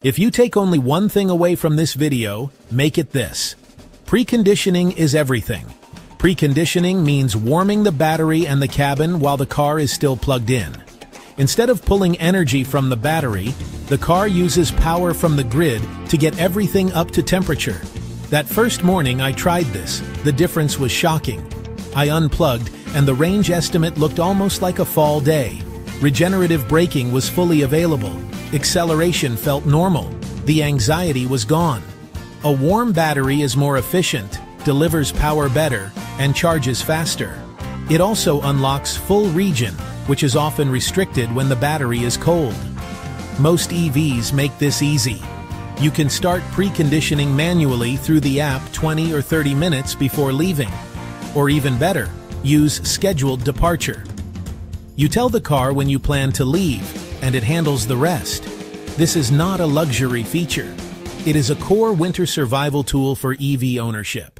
If you take only one thing away from this video, make it this. Preconditioning is everything. Preconditioning means warming the battery and the cabin while the car is still plugged in. Instead of pulling energy from the battery, the car uses power from the grid to get everything up to temperature. That first morning I tried this, the difference was shocking. I unplugged, and the range estimate looked almost like a fall day. Regenerative braking was fully available. Acceleration felt normal. The anxiety was gone. A warm battery is more efficient, delivers power better, and charges faster. It also unlocks full regen, which is often restricted when the battery is cold. Most EVs make this easy. You can start preconditioning manually through the app 20 or 30 minutes before leaving. Or even better, use scheduled departure. You tell the car when you plan to leave, and it handles the rest. This is not a luxury feature. It is a core winter survival tool for EV ownership.